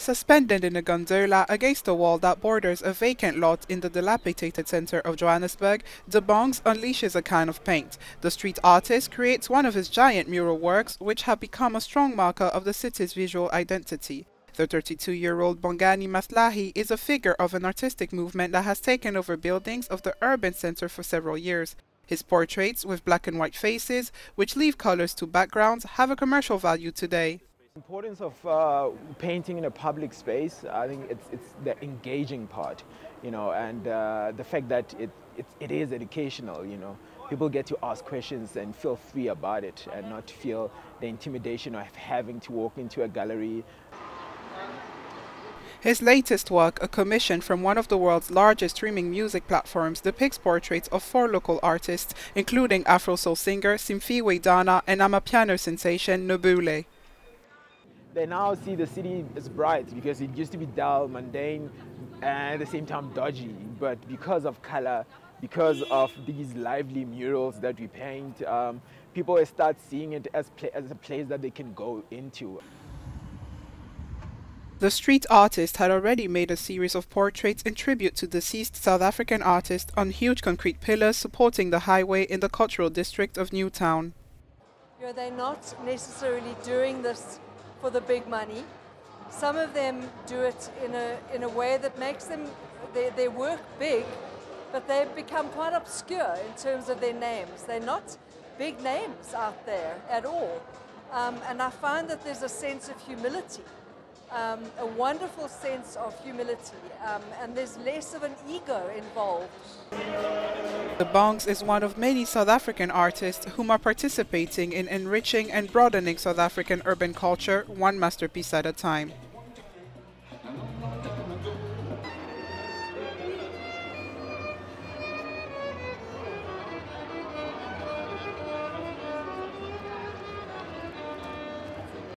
Suspended in a gondola against a wall that borders a vacant lot in the dilapidated center of Johannesburg, Dbongz unleashes a can of paint. The street artist creates one of his giant mural works, which have become a strong marker of the city's visual identity. The 32-year-old Bongani Maslahi is a figure of an artistic movement that has taken over buildings of the urban center for several years. His portraits, with black and white faces, which leave colors to backgrounds, have a commercial value today. Importance of uh, painting in a public space, I think it's, it's the engaging part, you know, and uh, the fact that it, it, it is educational, you know. People get to ask questions and feel free about it and not feel the intimidation of having to walk into a gallery. His latest work, a commission from one of the world's largest streaming music platforms, depicts portraits of four local artists, including Afro soul singer Simphiwe Dana and Amapiano sensation Nobuhle they now see the city as bright because it used to be dull, mundane, and at the same time dodgy. But because of color, because of these lively murals that we paint, um, people start seeing it as, as a place that they can go into. The street artist had already made a series of portraits in tribute to deceased South African artists on huge concrete pillars supporting the highway in the cultural district of Newtown. You they're not necessarily doing this for the big money. Some of them do it in a, in a way that makes them, their, their work big, but they've become quite obscure in terms of their names. They're not big names out there at all. Um, and I find that there's a sense of humility um, a wonderful sense of humility, um, and there's less of an ego involved. The Bongs is one of many South African artists whom are participating in enriching and broadening South African urban culture one masterpiece at a time.